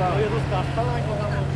Hoy es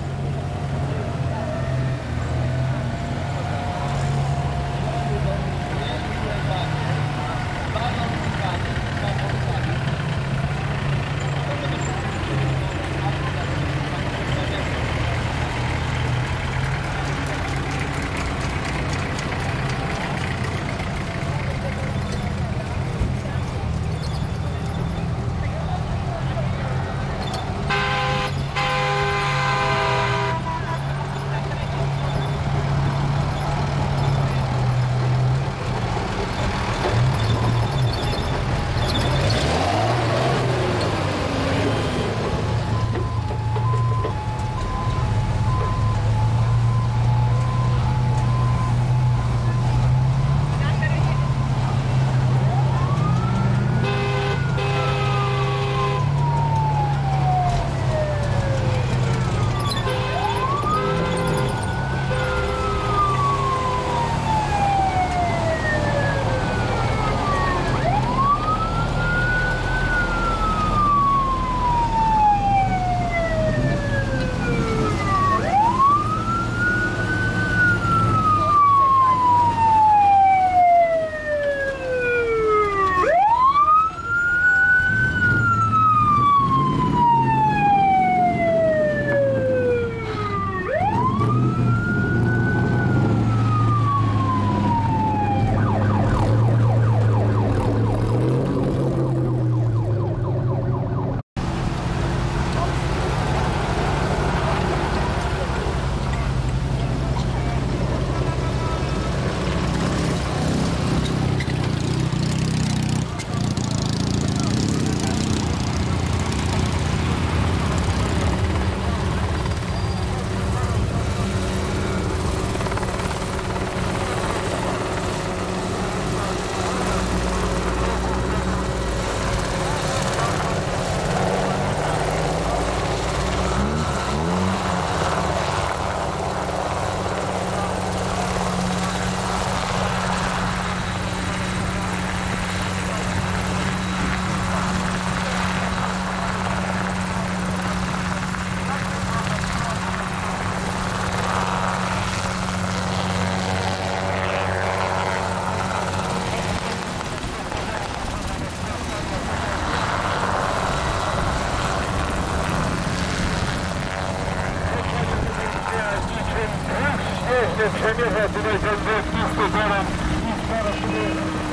się przemierza tutaj ten wóz nisko gorą i stara